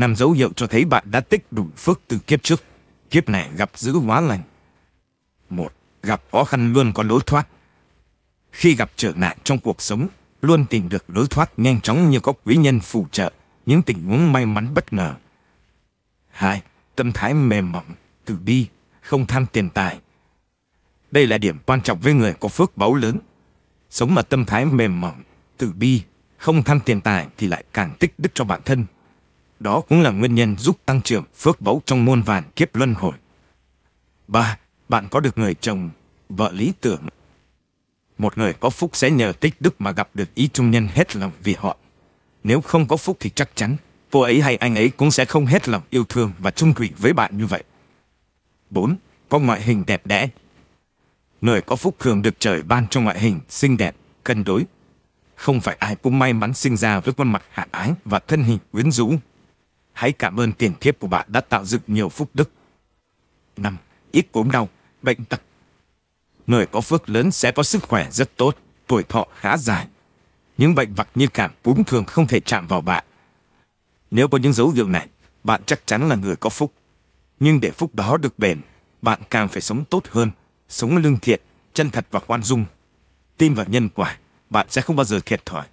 năm dấu hiệu cho thấy bạn đã tích đủ phước từ kiếp trước. Kiếp này gặp dữ hóa lành. Một, gặp khó khăn luôn có lối thoát. Khi gặp trở nạn trong cuộc sống, luôn tìm được lối thoát nhanh chóng như có quý nhân phù trợ, những tình huống may mắn bất ngờ. Hai, tâm thái mềm mỏng, từ bi, không tham tiền tài. Đây là điểm quan trọng với người có phước báu lớn. Sống mà tâm thái mềm mỏng, từ bi, không tham tiền tài thì lại càng tích đức cho bản thân. Đó cũng là nguyên nhân giúp tăng trưởng phước báu trong muôn vàn kiếp luân hồi. Ba, bạn có được người chồng, vợ lý tưởng. Một người có phúc sẽ nhờ tích đức mà gặp được ý trung nhân hết lòng vì họ. Nếu không có phúc thì chắc chắn cô ấy hay anh ấy cũng sẽ không hết lòng yêu thương và chung thủy với bạn như vậy. 4. Có ngoại hình đẹp đẽ. Người có phúc thường được trời ban cho ngoại hình xinh đẹp, cân đối. Không phải ai cũng may mắn sinh ra với khuôn mặt hạ ái và thân hình quyến rũ. Hãy cảm ơn tiền thiếp của bạn đã tạo dựng nhiều phúc đức. 5. Ít ốm đau, bệnh tật. Người có phước lớn sẽ có sức khỏe rất tốt, tuổi thọ khá dài. Những bệnh vặt như cảm cúm thường không thể chạm vào bạn. Nếu có những dấu hiệu này, bạn chắc chắn là người có phúc. Nhưng để phúc đó được bền, bạn càng phải sống tốt hơn, sống lương thiện, chân thật và khoan dung. Tin vào nhân quả, bạn sẽ không bao giờ thiệt thòi.